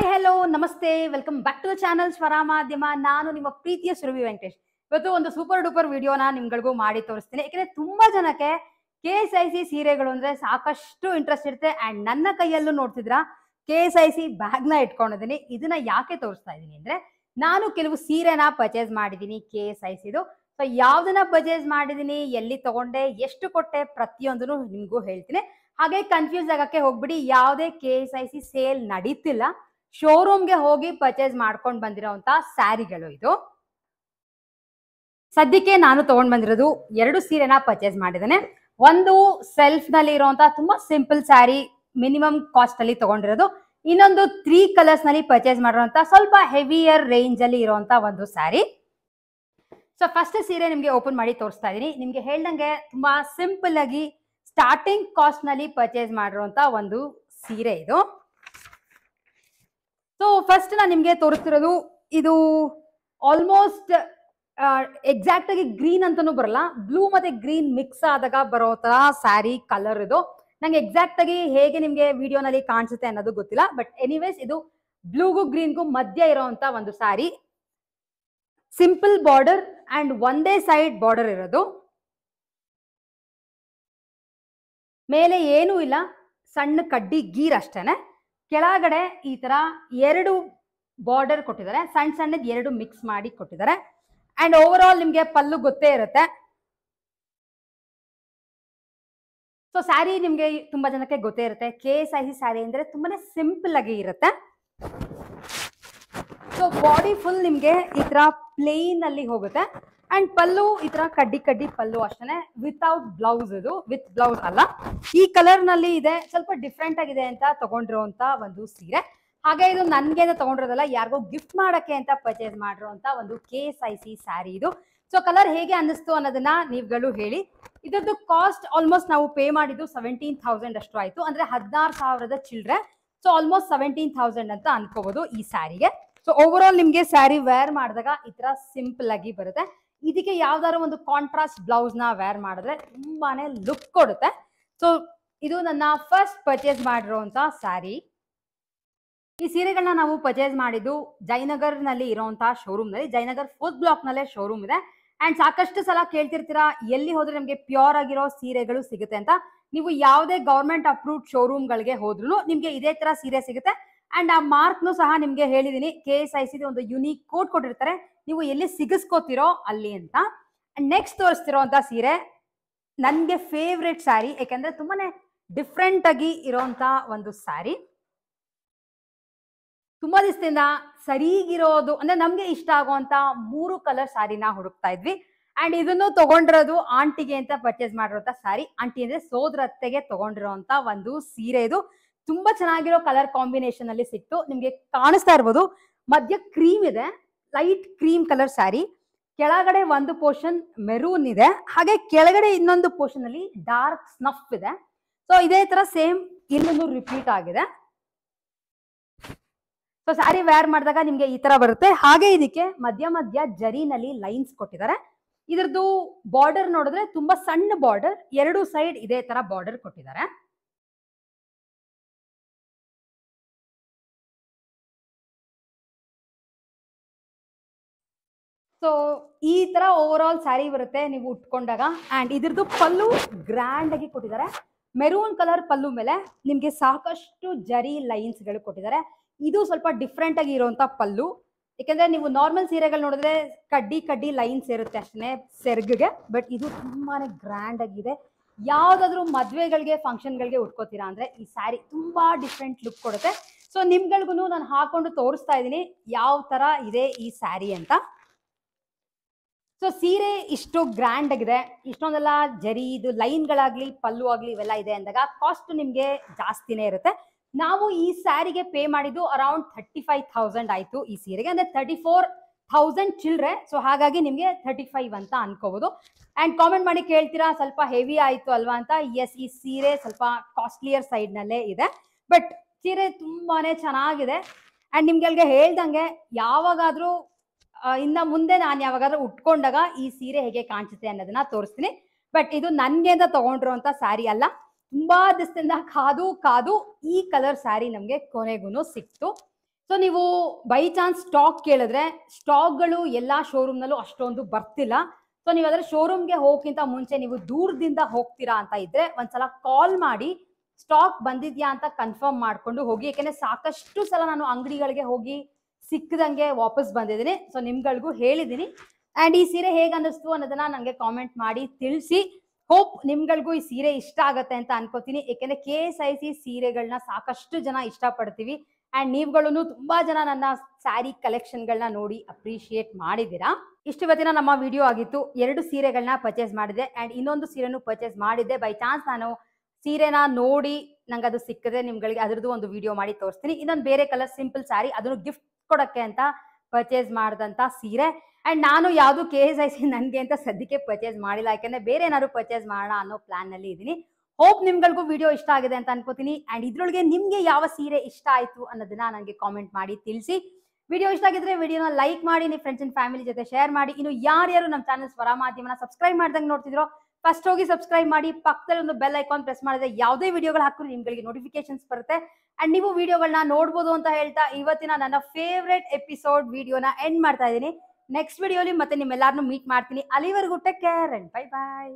Hi hello ನಮಸ್ತೆ. Welcome back to the channel Swara Madhyama ನಾನು ನಿಮ್ಮ ಪ್ರೀತಿಯ ಸುರಭಿ ವೆಂಕಟೇಶ್. ಇವತ್ತು ಒಂದು ಸೂಪರ್ ಡೂಪರ್ ವಿಡಿಯೋನ ನಿಮ್ಗಳಿಗೂ ಮಾಡಿ ತೋರಿಸ್ತೀನಿ. ಯಾಕಂದ್ರೆ ತುಂಬಾ ಜನಕ್ಕೆ ಕೆ ಎಸ್ ಐ ಸಿ ಸೀರೆಗಳು ಅಂದ್ರೆ ಸಾಕಷ್ಟು ಇಂಟ್ರೆಸ್ಟ್ ಇರುತ್ತೆ. ಅಂಡ್ ನನ್ನ ಕೈಯಲ್ಲೂ ನೋಡ್ತಿದ್ರ ಕೆ ಎಸ್ ಐ ಸಿ ಬ್ಯಾಗ್ನ ಇಟ್ಕೊಂಡಿದ್ದೀನಿ. ಇದನ್ನ ಯಾಕೆ ತೋರಿಸ್ತಾ ಇದ್ದೀನಿ ಅಂದ್ರೆ, ನಾನು ಕೆಲವು ಸೀರೆನ ಪರ್ಚೇಸ್ ಮಾಡಿದ್ದೀನಿ ಕೆ ಎಸ್ ಐ ಸಿದು ಸೊ ಯಾವ್ದನ್ನ ಪರ್ಚೇಸ್ ಮಾಡಿದ್ದೀನಿ, ಎಲ್ಲಿ ತಗೊಂಡೆ, ಎಷ್ಟು ಕೊಟ್ಟೆ ಪ್ರತಿಯೊಂದನ್ನು ನಿಮ್ಗೂ ಹೇಳ್ತೀನಿ. ಹಾಗೆ ಕನ್ಫ್ಯೂಸ್ ಆಗಕ್ಕೆ ಹೋಗ್ಬಿಡಿ. ಯಾವುದೇ K S I C sale ನಡೀತಿಲ್ಲ. ಶೋರೂಮ್ಗೆ ಹೋಗಿ ಪರ್ಚೇಸ್ ಮಾಡ್ಕೊಂಡು ಬಂದಿರೋಂತ ಸ್ಯಾರಿಗಳು ಇದು. ಸದ್ಯಕ್ಕೆ ನಾನು ತಗೊಂಡ್ ಬಂದಿರೋದು ಎರಡು ಸೀರೆನ ಪರ್ಚೇಸ್ ಮಾಡಿದ್ದೇನೆ. ಒಂದು ಸೆಲ್ಫ್ನಲ್ಲಿ ಇರುವಂತಹ ತುಂಬಾ ಸಿಂಪಲ್ ಸ್ಯಾರಿ ಮಿನಿಮಮ್ ಕಾಸ್ಟ್ ಅಲ್ಲಿ ತಗೊಂಡಿರೋದು. ಇನ್ನೊಂದು ತ್ರೀ ಕಲರ್ಸ್ನಲ್ಲಿ ಪರ್ಚೇಸ್ ಮಾಡಿರುವಂತ ಸ್ವಲ್ಪ ಹೆವಿಯರ್ ರೇಂಜ್ ಅಲ್ಲಿ ಇರುವಂತ ಒಂದು ಸ್ಯಾರಿ ಸೊ ಫಸ್ಟ್ ಸೀರೆ ನಿಮ್ಗೆ ಓಪನ್ ಮಾಡಿ ತೋರಿಸ್ತಾ ಇದೀನಿ ನಿಮ್ಗೆ ಹೇಳ್ದಂಗೆ ತುಂಬಾ ಸಿಂಪಲ್ ಆಗಿ ಸ್ಟಾರ್ಟಿಂಗ್ ಕಾಸ್ಟ್ನಲ್ಲಿ ಪರ್ಚೇಸ್ ಮಾಡಿರುವಂತ ಒಂದು ಸೀರೆ ಇದು. ಸೊ ಫಸ್ಟ್ ನಾನು ನಿಮಗೆ ತೋರಿಸ್ತಿರೋದು ಇದು ಆಲ್ಮೋಸ್ಟ್ ಎಕ್ಸಾಕ್ಟ್ ಆಗಿ ಗ್ರೀನ್ ಅಂತಾನೂ ಬರಲ್ಲ. ಬ್ಲೂ ಮತ್ತೆ ಗ್ರೀನ್ ಮಿಕ್ಸ್ ಆದಾಗ ಬರೋ ತರ ಸ್ಯಾರಿ ಕಲರ್ ಇದು. ನಂಗೆ ಎಕ್ಸಾಕ್ಟ್ ಆಗಿ ಹೇಗೆ ನಿಮ್ಗೆ ವಿಡಿಯೋನಲ್ಲಿ ಕಾಣಿಸುತ್ತೆ ಅನ್ನೋದು ಗೊತ್ತಿಲ್ಲ. ಬಟ್ ಎನಿವೇಸ್ ಇದು ಬ್ಲೂಗೂ ಗ್ರೀನ್ಗೂ ಮಧ್ಯ ಇರೋಂತ ಒಂದು ಸ್ಯಾರಿ ಸಿಂಪಲ್ ಬಾರ್ಡರ್ ಅಂಡ್ ಒಂದೇ ಸೈಡ್ ಬಾರ್ಡರ್ ಇರೋದು. ಮೇಲೆ ಏನೂ ಇಲ್ಲ. ಸಣ್ಣ ಕಡ್ಡಿ ಗೀರ್ ಅಷ್ಟೇನೆ. ಕೆಳಗಡೆ ಈ ತರ ಎರಡು ಬಾರ್ಡರ್ ಕೊಟ್ಟಿದ್ದಾರೆ. ಸಣ್ಣ ಸಣ್ಣದ ಎರಡು ಮಿಕ್ಸ್ ಮಾಡಿ ಕೊಟ್ಟಿದ್ದಾರೆ. ಅಂಡ್ ಓವರ್ ಆಲ್ ನಿಮ್ಗೆ ಪಲ್ಲು ಗೊತ್ತೇ ಇರುತ್ತೆ. ಸೊ ಸ್ಯಾರಿ ನಿಮ್ಗೆ ತುಂಬಾ ಜನಕ್ಕೆ ಗೊತ್ತೇ ಇರುತ್ತೆ. K S I C sari ಅಂದ್ರೆ ತುಂಬಾನೇ ಸಿಂಪಲ್ ಆಗಿ ಇರುತ್ತೆ. ಸೊ ಬಾಡಿ ಫುಲ್ ನಿಮ್ಗೆ ಈ ತರ ಪ್ಲೇನ್ ಅಲ್ಲಿ ಹೋಗುತ್ತೆ. ಅಂಡ್ ಪಲ್ಲು ಈ ತರ ಕಡ್ಡಿ ಕಡ್ಡಿ ಪಲ್ಲು ಅಷ್ಟೇ ವಿತೌಟ್ ಬ್ಲೌಸ್ ಇದು ವಿತ್ ಬ್ಲೌಸ್ ಅಲ್ಲ. ಈ ಕಲರ್ನಲ್ಲಿ ಇದೆ, ಸ್ವಲ್ಪ ಡಿಫ್ರೆಂಟ್ ಆಗಿದೆ ಅಂತ ತಗೊಂಡಿರುವಂತ ಒಂದು ಸೀರೆ. ಹಾಗೆ ಇದು ನನ್ಗೆ ತಗೊಂಡಿರೋದಲ್ಲ, ಯಾರಿಗೋ ಗಿಫ್ಟ್ ಮಾಡಕ್ಕೆ ಅಂತ ಪರ್ಚೇಸ್ ಮಾಡಿರುವಂತ ಒಂದು ಕೆ ಎಸ್ ಐ ಇದು. ಸೊ ಕಲರ್ ಹೇಗೆ ಅನ್ನಿಸ್ತು ಅನ್ನೋದನ್ನ ನೀವುಗಳು ಹೇಳಿ. ಇದರದ್ದು ಕಾಸ್ಟ್ ಆಲ್ಮೋಸ್ಟ್ ನಾವು ಪೇ ಮಾಡಿದ್ದು ಸೆವೆಂಟೀನ್ ಥೌಸಂಡ್ ಅಷ್ಟು ಆಯ್ತು. ಅಂದ್ರೆ ಹದಿನಾರು ಸಾವಿರದ ಚಿಲ್ಡ್ರೆ ಸೊ ಆಲ್ಮೋಸ್ಟ್ ಸೆವೆಂಟೀನ್ ಥೌಸಂಡ್ ಅಂತ ಅನ್ಕೋಬಹುದು ಈ ಸ್ಯಾರಿಗೆ ಸೊ ಓವರ್ ಆಲ್ ನಿಮ್ಗೆ ಸ್ಯಾರಿ ವೇರ್ ಮಾಡಿದಾಗ ಈ ತರ ಸಿಂಪಲ್ ಆಗಿ ಬರುತ್ತೆ. ಇದಕ್ಕೆ ಯಾವ್ದಾದ್ರು ಒಂದು ಕಾಂಟ್ರಾಸ್ಟ್ ಬ್ಲೌಸ್ನ ವೇರ್ ಮಾಡಿದ್ರೆ ತುಂಬಾನೇ ಲುಕ್ ಕೊಡುತ್ತೆ. ಸೊ ಇದು ನನ್ನ ಫಸ್ಟ್ ಪರ್ಚೇಸ್ ಮಾಡಿರುವಂತ ಸ್ಯಾರಿ ಈ ಸೀರೆಗಳನ್ನ ನಾವು ಪರ್ಚೇಸ್ ಮಾಡಿದ್ದು ಜಯನಗರ್ನಲ್ಲಿ ಇರುವಂತಹ ಶೋರೂಮ್ನಲ್ಲಿ. ಜಯನಗರ್ ಫೋರ್ತ್ ಬ್ಲಾಕ್ ನಲ್ಲೇ ಶೋರೂಮ್ ಇದೆ. ಅಂಡ್ ಸಾಕಷ್ಟು ಸಲ ಕೇಳ್ತಿರ್ತೀರಾ, ಎಲ್ಲಿ ಹೋದ್ರೆ ನಮಗೆ ಪ್ಯೂರ್ ಆಗಿರೋ ಸೀರೆಗಳು ಸಿಗುತ್ತೆ ಅಂತ. ನೀವು ಯಾವುದೇ ಗವರ್ಮೆಂಟ್ ಅಪ್ರೂವ್ಡ್ ಶೋರೂಮ್ ಗಳಿಗೆ ಹೋದ್ರು ನಿಮ್ಗೆ ಇದೇ ತರ ಸೀರೆ ಸಿಗುತ್ತೆ. ಅಂಡ್ ಆ ಮಾರ್ಕ್ನು ಸಹ ನಿಮ್ಗೆ ಹೇಳಿದೀನಿ. ಕೆ ಎಸ್ ಐ ಸಿ ಒಂದು ಯುನೀಕ್ ಕೋಡ್ ಕೊಟ್ಟಿರ್ತಾರೆ. ನೀವು ಎಲ್ಲಿ ಸಿಗಿಸ್ಕೋತಿರೋ ಅಲ್ಲಿ ಅಂತ. ನೆಕ್ಸ್ಟ್ ತೋರಿಸ್ತಿರೋ ಅಂತ ಸೀರೆ ನನ್ಗೆ ಫೇವ್ರೆಟ್ ಸ್ಯಾರಿ ಯಾಕೆಂದ್ರೆ ತುಂಬಾನೇ ಡಿಫ್ರೆಂಟ್ ಆಗಿ ಇರೋಂತ ಒಂದು ಸ್ಯಾರಿ ತುಂಬಾ ದಿವಸದಿಂದ ಸರಿಗಿರೋದು, ಅಂದ್ರೆ ನಮ್ಗೆ ಇಷ್ಟ ಆಗುವಂತ ಮೂರು ಕಲರ್ ಸ್ಯಾರಿನ ಹುಡುಕ್ತಾ ಇದ್ವಿ. ಅಂಡ್ ಇದನ್ನು ತಗೊಂಡಿರೋದು ಆಂಟಿಗೆ ಅಂತ ಪರ್ಚೇಸ್ ಮಾಡಿರೋಂತ ಸ್ಯಾರಿ ಆಂಟಿ ಅಂದ್ರೆ ಸೋದರತ್ತೆಗೆ ತಗೊಂಡಿರೋಂತ ಒಂದು ಸೀರೆ ಇದು. ತುಂಬಾ ಚೆನ್ನಾಗಿರೋ ಕಲರ್ ಕಾಂಬಿನೇಷನ್ ಅಲ್ಲಿ ಸಿಕ್ತು ನಿಮ್ಗೆ ಕಾಣಿಸ್ತಾ ಇರ್ಬೋದು. ಮಧ್ಯ ಕ್ರೀಮ್ ಇದೆ ಲೈಟ್ ಕ್ರೀಮ್ ಕಲರ್ ಸ್ಯಾರಿ ಕೆಳಗಡೆ ಒಂದು ಪೋರ್ಷನ್ ಮೆರೂನ್ ಇದೆ. ಹಾಗೆ ಕೆಳಗಡೆ ಇನ್ನೊಂದು ಪೋರ್ಷನ್ ಅಲ್ಲಿ ಡಾರ್ಕ್ ಸ್ನಫ್ ಇದೆ. ಸೊ ಇದೇ ತರ ಸೇಮ್ ಇನ್ನೊಂದು ರಿಪೀಟ್ ಆಗಿದೆ. ಸೊ ಸ್ಯಾರಿ ವೇರ್ ಮಾಡಿದಾಗ ನಿಮ್ಗೆ ಈ ತರ ಬರುತ್ತೆ. ಹಾಗೆ ಇದಕ್ಕೆ ಮಧ್ಯ ಮಧ್ಯ ಜರಿನಲ್ಲಿ ಲೈನ್ಸ್ ಕೊಟ್ಟಿದ್ದಾರೆ. ಇದ್ರದ್ದು ಬಾರ್ಡರ್ ನೋಡಿದ್ರೆ ತುಂಬಾ ಸಣ್ಣ ಬಾರ್ಡರ್ ಎರಡು ಸೈಡ್ ಇದೇ ತರ ಬಾರ್ಡರ್ ಕೊಟ್ಟಿದ್ದಾರೆ. ಸೊ ಈ ತರ ಓವರ್ ಆಲ್ ಸ್ಯಾರಿ ಬರುತ್ತೆ ನೀವು ಉಟ್ಕೊಂಡಾಗ. ಅಂಡ್ ಇದ್ರದ್ದು ಪಲ್ಲು ಗ್ರ್ಯಾಂಡ್ ಆಗಿ ಕೊಟ್ಟಿದ್ದಾರೆ. ಮೆರೂನ್ ಕಲರ್ ಪಲ್ಲು ಮೇಲೆ ನಿಮ್ಗೆ ಸಾಕಷ್ಟು ಜರಿ ಲೈನ್ಸ್ಗಳು ಕೊಟ್ಟಿದ್ದಾರೆ. ಇದು ಸ್ವಲ್ಪ ಡಿಫ್ರೆಂಟ್ ಆಗಿ ಇರುವಂತ ಪಲ್ಲು. ಯಾಕಂದ್ರೆ ನೀವು ನಾರ್ಮಲ್ ಸೀರೆಗಳು ನೋಡಿದ್ರೆ ಕಡ್ಡಿ ಕಡ್ಡಿ ಲೈನ್ಸ್ ಇರುತ್ತೆ ಅಷ್ಟೇ ಸೆರ್ಗ್ಗೆ ಬಟ್ ಇದು ತುಂಬಾನೇ ಗ್ರ್ಯಾಂಡ್ ಆಗಿದೆ ಯಾವ್ದಾದ್ರು ಮದ್ವೆಗಳಿಗೆ ಫಂಕ್ಷನ್ಗಳಿಗೆ ಉಟ್ಕೋತೀರಾ ಅಂದ್ರೆ ಈ ಸ್ಯಾರಿ ತುಂಬಾ ಡಿಫ್ರೆಂಟ್ ಲುಕ್ ಕೊಡುತ್ತೆ. ಸೊ ನಿಮ್ಗಳಿಗೂ ನಾನು ಹಾಕೊಂಡು ತೋರಿಸ್ತಾ ಇದ್ದೀನಿ. ಯಾವ ತರ ಇದೆ ಈ ಸ್ಯಾರಿ ಅಂತ. ಸೊ ಸೀರೆ ಇಷ್ಟು ಗ್ರ್ಯಾಂಡ್ ಆಗಿದೆ. ಇಷ್ಟೊಂದೆಲ್ಲ ಜರಿ, ಇದು ಲೈನ್ಗಳಾಗ್ಲಿ, ಪಲ್ಲು ಆಗ್ಲಿ ಇವೆಲ್ಲ ಇದೆ ಅಂದಾಗ ಕಾಸ್ಟ್ ನಿಮ್ಗೆ ಜಾಸ್ತಿನೇ ಇರುತ್ತೆ. ನಾವು ಈ ಸ್ಯಾರಿಗೆ ಪೇ ಮಾಡಿದ್ದು ಅರೌಂಡ್ ಥರ್ಟಿ ಫೈವ್ ಥೌಸಂಡ್ ಆಯ್ತು ಈ ಸೀರೆಗೆ. ಅಂದ್ರೆ ತರ್ಟಿ ಫೋರ್ ಥೌಸಂಡ್ ಚಿಲ್ಡ್ರೆ ಸೊ ಹಾಗಾಗಿ ನಿಮ್ಗೆ ಥರ್ಟಿ ಫೈವ್ ಅಂತ ಅನ್ಕೋಬಹುದು ಅಂಡ್ ಕಾಮೆಂಟ್ ಮಾಡಿ ಕೇಳ್ತೀರಾ, ಸ್ವಲ್ಪ ಹೆವಿ ಆಯ್ತು ಅಲ್ವಾ ಅಂತ? ಎಸ್ ಈ ಸೀರೆ ಸ್ವಲ್ಪ ಕಾಸ್ಟ್ಲಿಯರ್ ಸೈಡ್ ನಲ್ಲೇ ಇದೆ. ಬಟ್ ಸೀರೆ ತುಂಬಾನೇ ಚೆನ್ನಾಗಿದೆ. ಅಂಡ್ ನಿಮ್ಗೆ ಹೇಳ್ದಂಗೆ ಯಾವಾಗಾದ್ರೂ ಇನ್ನ ಮುಂದೆ ನಾನು ಯಾವಾಗಾದ್ರೂ ಉಟ್ಕೊಂಡಾಗ ಈ ಸೀರೆ ಹೇಗೆ ಕಾಣಿಸುತ್ತೆ ಅನ್ನೋದನ್ನ ತೋರಿಸ್ತೀನಿ. ಬಟ್ ಇದು ನನ್ಗೆ ಅಂತ ತಗೊಂಡಿರುವಂತ ಸ್ಯಾರಿ ಅಲ್ಲ. ತುಂಬಾ ದಿವಸದಿಂದ ಕಾದು ಕಾದು ಈ ಕಲರ್ ಸ್ಯಾರಿ ನಮ್ಗೆ ಕೊನೆಗೂ ಸಿಕ್ತು. ಸೊ ನೀವು ಬೈ ಚಾನ್ಸ್ ಸ್ಟಾಕ್ ಕೇಳಿದ್ರೆ ಸ್ಟಾಕ್ಗಳು ಎಲ್ಲ ಶೋರೂಮ್ನಲ್ಲೂ ಅಷ್ಟೊಂದು ಬರ್ತಿಲ್ಲ. ಸೊ ನೀವು ಅದರ ಶೋರೂಮ್ಗೆ ಹೋಗೋಕ್ಕಿಂತ ಮುಂಚೆ ನೀವು ದೂರದಿಂದ ಹೋಗ್ತೀರಾ ಅಂತ ಇದ್ರೆ ಒಂದ್ಸಲ ಕಾಲ್ ಮಾಡಿ ಸ್ಟಾಕ್ ಬಂದಿದ್ಯಾ ಅಂತ ಕನ್ಫರ್ಮ್ ಮಾಡ್ಕೊಂಡು ಹೋಗಿ. ಯಾಕೆಂದ್ರೆ ಸಾಕಷ್ಟು ಸಲ ನಾನು ಅಂಗಡಿಗಳಿಗೆ ಹೋಗಿ ಸಿಕ್ಕದಂಗೆ ವಾಪಸ್ ಬಂದಿದ್ದೀನಿ. ಸೊ ನಿಮ್ಗಳಿಗೂ ಹೇಳಿದ್ದೀನಿ. ಅಂಡ್ ಈ ಸೀರೆ ಹೇಗೆ ಅನ್ನಿಸ್ತು ಅನ್ನೋದನ್ನ ನನಗೆ ಕಾಮೆಂಟ್ ಮಾಡಿ ತಿಳಿಸಿ. ಹೋಪ್ ನಿಮ್ಗಳಿಗೂ ಈ ಸೀರೆ ಇಷ್ಟ ಆಗತ್ತೆ ಅಂತ ಅನ್ಕೋತೀನಿ. ಯಾಕೆಂದ್ರೆ ಕೆ ಎಸ್ ಐ ಸಿ ಸೀರೆಗಳನ್ನ ಸಾಕಷ್ಟು ಜನ ಇಷ್ಟಪಡ್ತೀವಿ. ಅಂಡ್ ನೀವುಗಳನ್ನು ತುಂಬಾ ಜನ ನನ್ನ ಸ್ಯಾರಿ ಕಲೆಕ್ಷನ್ಗಳನ್ನ ನೋಡಿ ಅಪ್ರಿಷಿಯೇಟ್ ಮಾಡಿದ್ದೀರಾ? ಇಷ್ಟು ಇವತ್ತಿನ ನಮ್ಮ ವಿಡಿಯೋ ಆಗಿತ್ತು. ಎರಡು ಸೀರೆಗಳನ್ನ ಪರ್ಚೇಸ್ ಮಾಡಿದೆ. ಅಂಡ್ ಇನ್ನೊಂದು ಸೀರೆನೂ ಪರ್ಚೇಸ್ ಮಾಡಿದ್ದೆ. ಬೈ ಚಾನ್ಸ್ ನಾನು ಸೀರೆನ ನೋಡಿ ನಂಗೆ ಅದು ಸಿಕ್ಕದೆ. ನಿಮ್ಗಳಿಗೆ ಅದ್ರದ್ದು ಒಂದು ವಿಡಿಯೋ ಮಾಡಿ ತೋರಿಸ್ತೀನಿ. ಇನ್ನೊಂದು ಬೇರೆ ಕಲರ್ ಸಿಂಪಲ್ ಸ್ಯಾರಿ ಅದನ್ನು ಗಿಫ್ಟ್ ಕೊಡಕ್ಕೆ ಅಂತ ಪರ್ಚೇಸ್ ಮಾಡಿದಂತ ಸೀರೆ. ಅಂಡ್ ನಾನು ಯಾವುದು ಕೆ ಎಸ್ ಐ ಸಿ ನನಗೆ ಅಂತ ಸದ್ಯಕ್ಕೆ ಪರ್ಚೇಸ್ ಮಾಡಿಲ್ಲ. ಯಾಕೆಂದ್ರೆ ಬೇರೆ ಏನಾದ್ರು ಪರ್ಚೇಸ್ ಮಾಡೋಣ ಅನ್ನೋ ಪ್ಲಾನ್ನಲ್ಲಿ ಇದ್ದೀನಿ. ಹೋಪ್ ನಿಮ್ಗಳಿಗೂ ವಿಡಿಯೋ ಇಷ್ಟ ಆಗಿದೆ ಅಂತ ಅನ್ಕೋತೀನಿ. ಅಂಡ್ ಇದ್ರೊಳಗೆ ನಿಮ್ಗೆ ಯಾವ ಸೀರೆ ಇಷ್ಟ ಆಯ್ತು ಅನ್ನೋದನ್ನ ನನಗೆ ಕಾಮೆಂಟ್ ಮಾಡಿ ತಿಳಿಸಿ. ವಿಡಿಯೋ ಇಷ್ಟ ಆಗಿದ್ರೆ ವಿಡಿಯೋನ ಲೈಕ್ ಮಾಡಿ ನಿಮ್ಮ ಫ್ರೆಂಡ್ಸ್ ಅಂಡ್ ಫ್ಯಾಮಿಲಿ ಜೊತೆ ಶೇರ್ ಮಾಡಿ. ಇನ್ನು ಯಾರ್ಯಾರು ನಮ್ಮ ಚಾನಲ್ ಸ್ವರ ಮಾಧ್ಯಮನ ಸಬ್ಸ್ಕ್ರೈಬ್ ಮಾಡ್ದಂಗೆ ನೋಡ್ತಿದ್ರು ಫಸ್ಟ್ ಹೋಗಿ ಸಬ್ಸ್ಕ್ರೈಬ್ ಮಾಡಿ. ಪಕ್ಕದಲ್ಲಿ ಒಂದು ಬೆಲ್ ಐಕಾನ್ ಪ್ರೆಸ್ ಮಾಡಿದ್ರೆ ಯಾವುದೇ ವಿಡಿಯೋಗಳು ಹಾಕಿದ್ರು ನಿಮ್ಗಳಿಗೆ ನೋಟಿಫಿಕೇಶನ್ಸ್ ಬರುತ್ತೆ. ಅಂಡ್ ನೀವು ವಿಡಿಯೋಗಳನ್ನ ನೋಡ್ಬೋದು ಅಂತ ಹೇಳ್ತಾ ಇವತ್ತಿನ ನನ್ನ ಫೇವ್ರೆಟ್ ಎಪಿಸೋಡ್ ವಿಡಿಯೋನ ಎಂಡ್ ಮಾಡ್ತಾ ಇದ್ದೀನಿ. ನೆಕ್ಸ್ಟ್ ವಿಡಿಯೋಲಿ ಮತ್ತೆ ನಿಮ್ಮೆಲ್ಲರನ್ನೂ ಮೀಟ್ ಮಾಡ್ತೀನಿ. ಅಲ್ಲಿವರೆಗೂ take care and bye bye